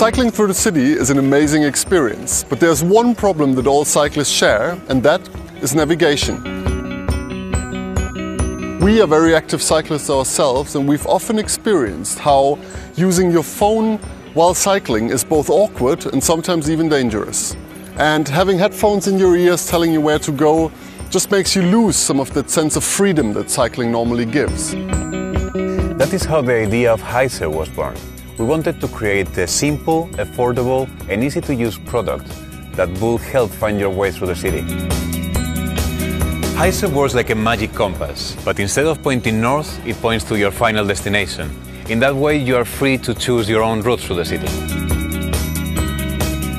Cycling through the city is an amazing experience, but there's one problem that all cyclists share, and that is navigation. We are very active cyclists ourselves, and we've often experienced how using your phone while cycling is both awkward and sometimes even dangerous. And having headphones in your ears telling you where to go just makes you lose some of that sense of freedom that cycling normally gives. That is how the idea of Haize was born. We wanted to create a simple, affordable, and easy to use product that will help find your way through the city. Haize works like a magic compass, but instead of pointing north, it points to your final destination. In that way, you are free to choose your own route through the city.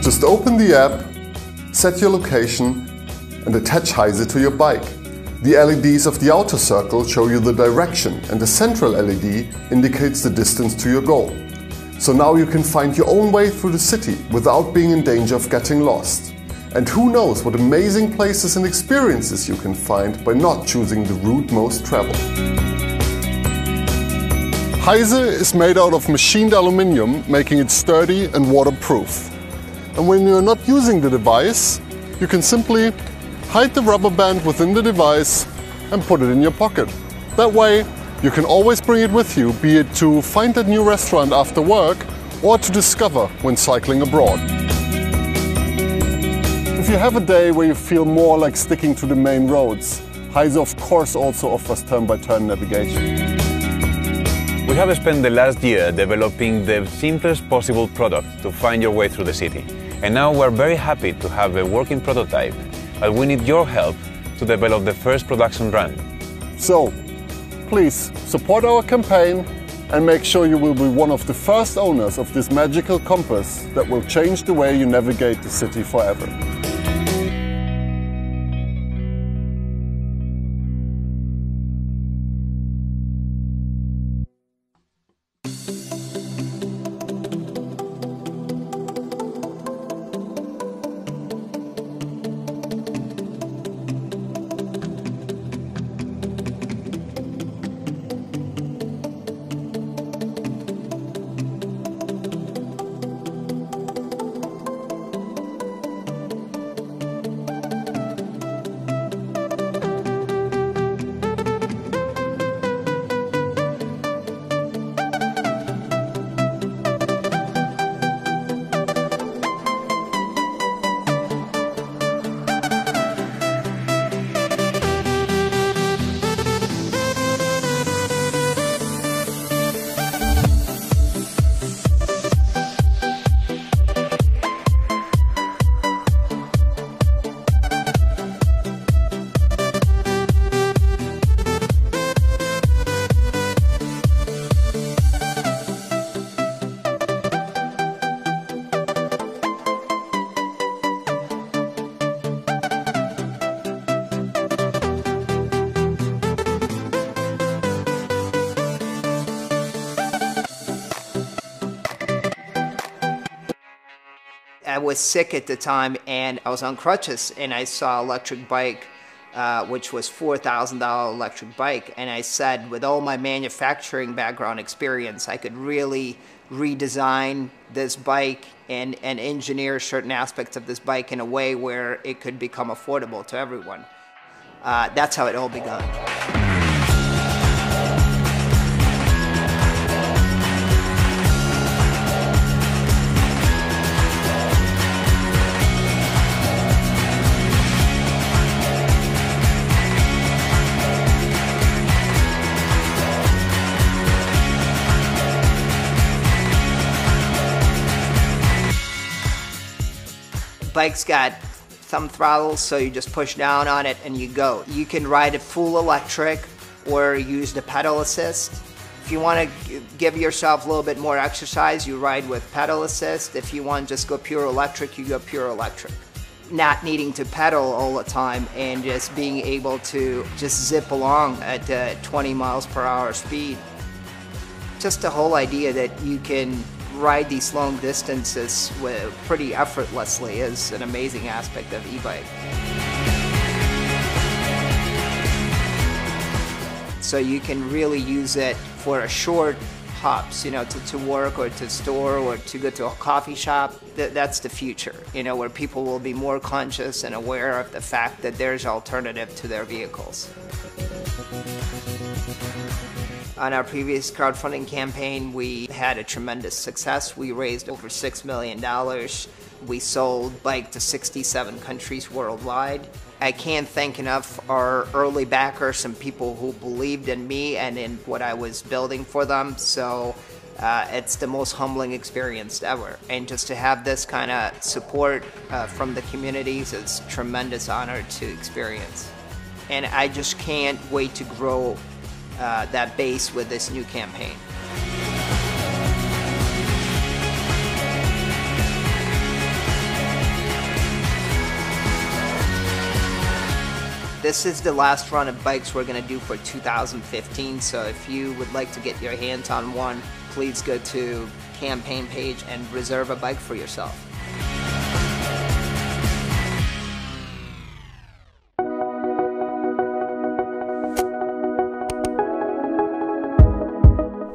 Just open the app, set your location, and attach Haize to your bike. The LEDs of the outer circle show you the direction and the central LED indicates the distance to your goal. So now you can find your own way through the city without being in danger of getting lost. And who knows what amazing places and experiences you can find by not choosing the route most traveled. Haize is made out of machined aluminium, making it sturdy and waterproof. And when you're not using the device, you can simply hide the rubber band within the device and put it in your pocket. That way, you can always bring it with you, be it to find that new restaurant after work or to discover when cycling abroad. If you have a day where you feel more like sticking to the main roads, Haize of course also offers turn-by-turn -turn navigation. We have spent the last year developing the simplest possible product to find your way through the city. And now we're very happy to have a working prototype, but we need your help to develop the first production run. So, please support our campaign and make sure you will be one of the first owners of this magical compass that will change the way you navigate the city forever. Was sick at the time and I was on crutches and I saw electric bike uh, which was $4,000 electric bike and I said with all my manufacturing background experience I could really redesign this bike and, and engineer certain aspects of this bike in a way where it could become affordable to everyone. Uh, that's how it all began. Bike's got thumb throttles, so you just push down on it and you go. You can ride it full electric or use the pedal assist. If you want to give yourself a little bit more exercise, you ride with pedal assist. If you want to just go pure electric, you go pure electric. Not needing to pedal all the time and just being able to just zip along at uh, 20 miles per hour speed. Just the whole idea that you can ride these long distances with pretty effortlessly is an amazing aspect of e-bike. So you can really use it for a short hops, you know, to, to work or to store or to go to a coffee shop. Th- that's the future, you know, where people will be more conscious and aware of the fact that there's alternative to their vehicles. On our previous crowdfunding campaign, we had a tremendous success. We raised over $6 million. We sold bike to 67 countries worldwide. I can't thank enough our early backers, some people who believed in me and in what I was building for them. So uh, it's the most humbling experience ever. And just to have this kind of support uh, from the communities is tremendous honor to experience. And I just can't wait to grow uh, that base with this new campaign. This is the last run of bikes we're going to do for 2015, so if you would like to get your hands on one, please go to campaign page and reserve a bike for yourself.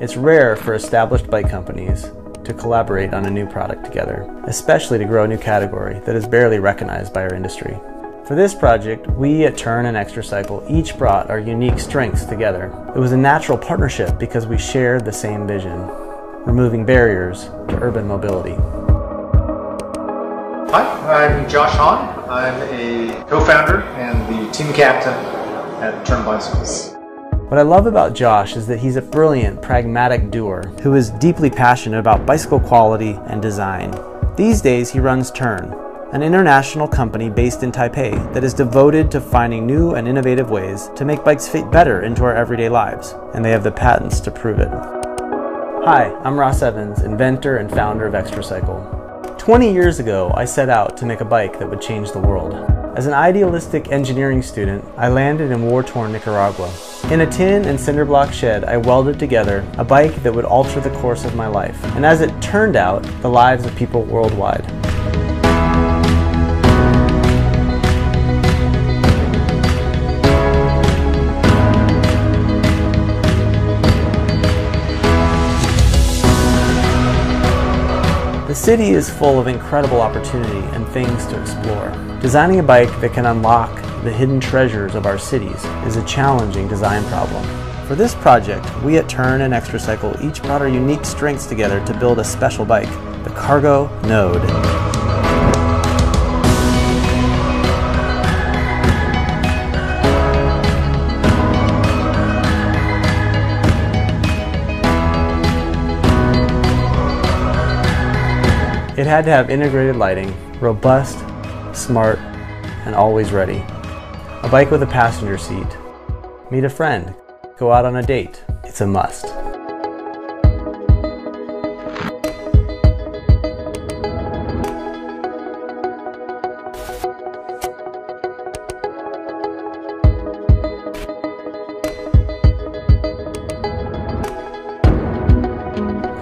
It's rare for established bike companies to collaborate on a new product together, especially to grow a new category that is barely recognized by our industry. For this project, we at Tern and Extracycle each brought our unique strengths together. It was a natural partnership because we shared the same vision, removing barriers to urban mobility. Hi, I'm Josh Hon. I'm a co-founder and the team captain at Tern Bicycles. What I love about Josh is that he's a brilliant, pragmatic doer who is deeply passionate about bicycle quality and design. These days, he runs Tern, an international company based in Taipei that is devoted to finding new and innovative ways to make bikes fit better into our everyday lives, and they have the patents to prove it. Hi, I'm Ross Evans, inventor and founder of Extracycle. 20 years ago, I set out to make a bike that would change the world. As an idealistic engineering student, I landed in war-torn Nicaragua. In a tin and cinder block shed, I welded together a bike that would alter the course of my life, and as it turned out, the lives of people worldwide. City is full of incredible opportunity and things to explore. Designing a bike that can unlock the hidden treasures of our cities is a challenging design problem. For this project, we at Tern and Extracycle each brought our unique strengths together to build a special bike, the Cargo Node. It had to have integrated lighting, robust, smart, and always ready. A bike with a passenger seat. Meet a friend. Go out on a date. It's a must.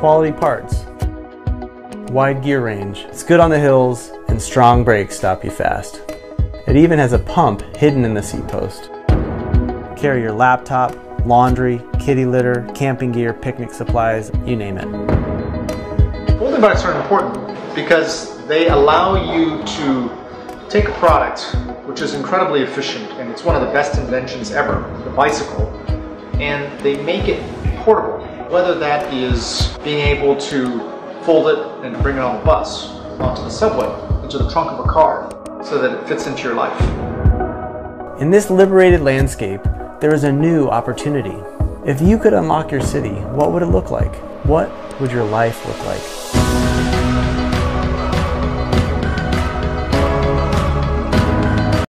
Quality parts. Wide gear range. It's good on the hills, and strong brakes stop you fast. It even has a pump hidden in the seat post. Carry your laptop, laundry, kitty litter, camping gear, picnic supplies, you name it. Folding bikes are important because they allow you to take a product which is incredibly efficient and it's one of the best inventions ever, the bicycle, and they make it portable. Whether that is being able to fold it and bring it on the bus, onto the subway, into the trunk of a car, so that it fits into your life. In this liberated landscape, there is a new opportunity. If you could unlock your city, what would it look like? What would your life look like?